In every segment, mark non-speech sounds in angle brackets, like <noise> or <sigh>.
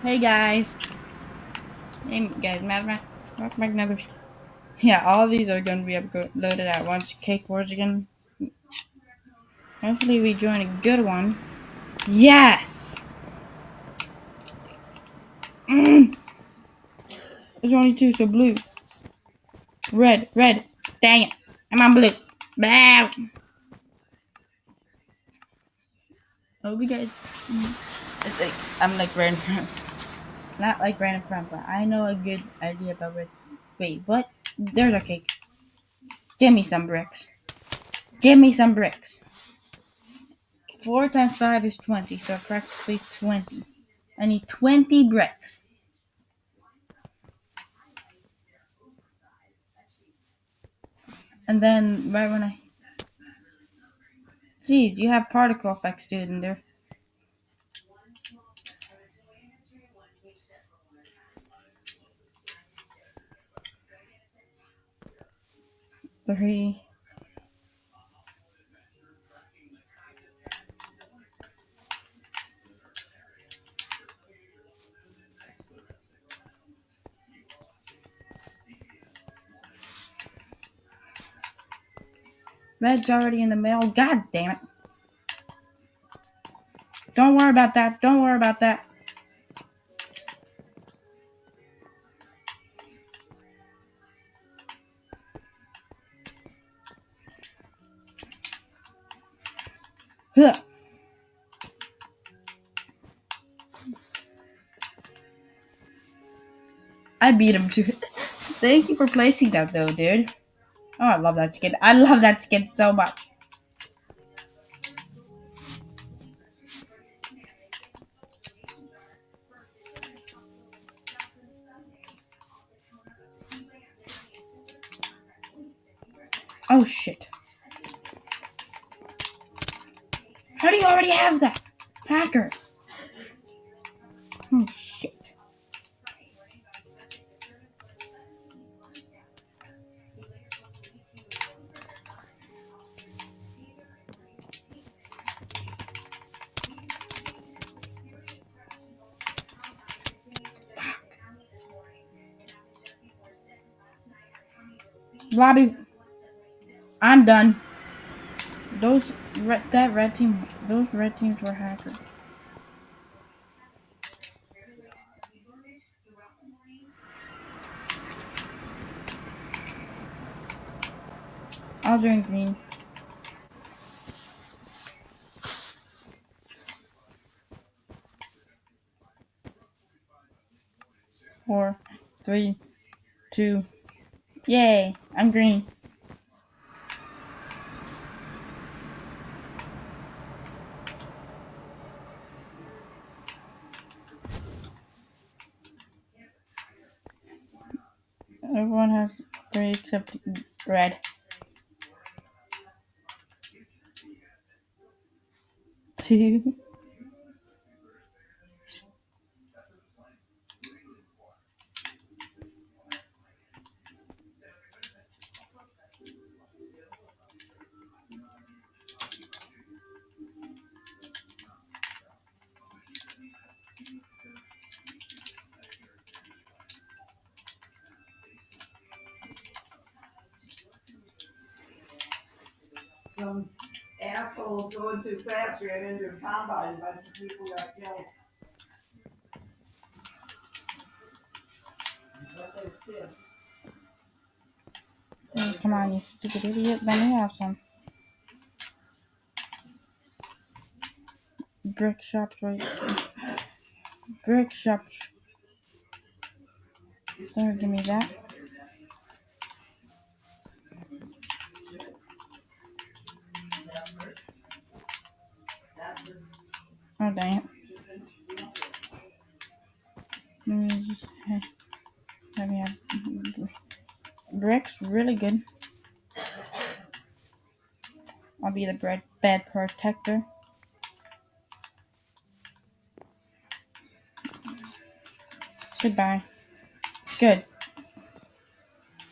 Hey guys. Hey guys, Matt, welcome another. Yeah, all these are going to be uploaded at once. Cake Wars again. Hopefully we join a good one. Yes! Mm. There's only two, so blue. Red, red. Dang it. I'm on blue. Bow. Hope you guys. It's like, I'm like right in front. Not like right in front, I know a good idea about it. Wait, what? There's a cake. Give me some bricks. Give me some bricks. 4 times 5 is 20, so practically 20. I need 20 bricks. And then, right when I... Geez, you have particle effects, dude, in there. Three. Red's already in the mail. God damn it. Don't worry about that. Don't worry about that. Huh. <sighs> I beat him too. <laughs> Thank you for placing that though, dude. Oh, I love that skin. I love that skin so much. Oh shit. How do you already have that? Hacker. Oh shit. Lobby. I'm done. Those red, that red team, those red teams were hackers. I'll join green. Four, three, two, yay, I'm green. Everyone has three except red. <laughs> Two. Going too fast ran into a combine, a bunch of people got killed. Oh, come on, you stupid idiot. Let have some. Brick shops right Brick shops. There, give me that. Oh it. Let me just have bricks, really good. I'll be the bread bed protector. Goodbye. Good.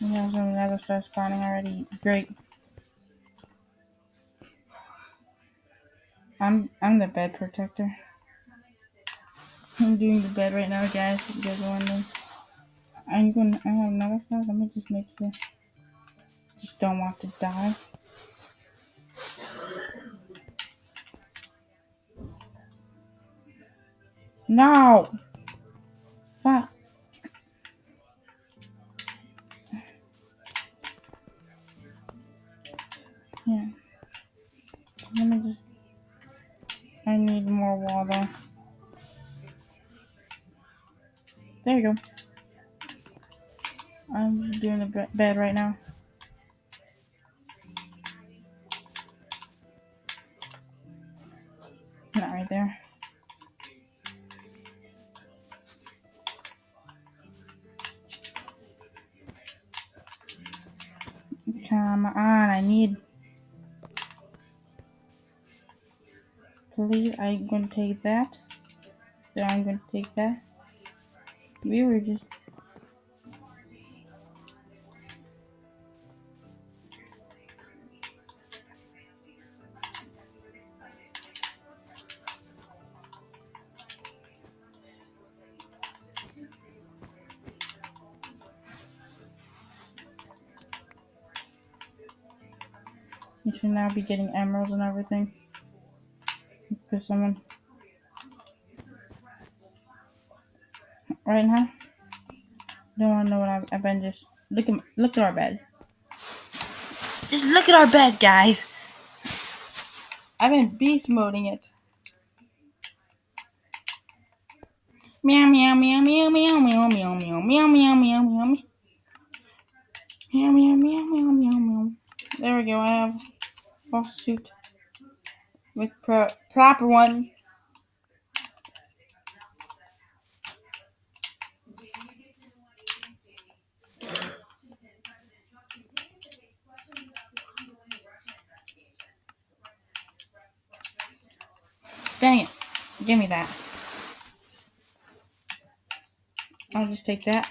We have some nether stuff spawning already. Great. I'm I'm the bed protector. I'm doing the bed right now, guys. If you guys are wondering. I'm gonna. I have another stuff. Let me just make sure. Just don't want to die. No. I need more water. There you go. I'm doing the be- bed right now. Not right there. Come on, I need. Please, I'm gonna take that. So I'm gonna take that. We were just. You should now be getting emeralds and everything. Because someone. Right now? Don't want to know what I've, I've been just. Look at, look at our bed. Just look at our bed, guys. I've been beast moding it. Meow meow meow meow meow meow meow meow meow meow meow meow meow meow meow meow meow meow. There we go. I have suit with pro- proper one. Dang it. Give me that. I'll just take that.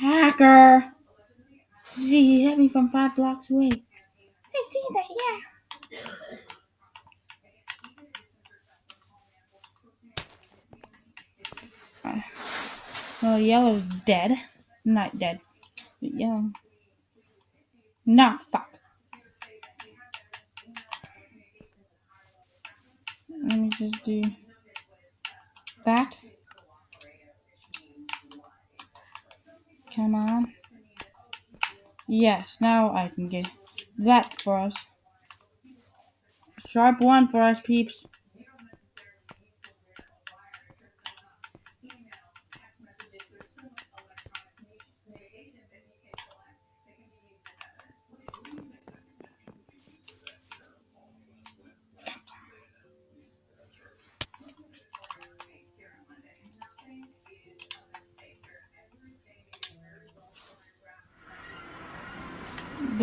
Hacker! See, He hit me from five blocks away. I see that, yeah. Uh, well, yellow's dead. Not dead. But yellow. Nah, fuck. Let me just do that. Come on. Yes, now I can get that for us. Sharp one for us, peeps.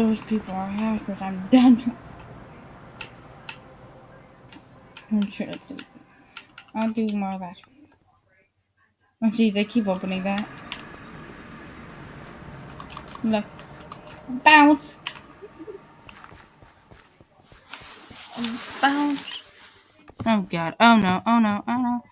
Those people are hackers. I'm done. I'm sure. I'll do more of that. Oh, jeez, I keep opening that. Look. Bounce. Bounce. Oh, God. Oh, no. Oh, no. Oh, no.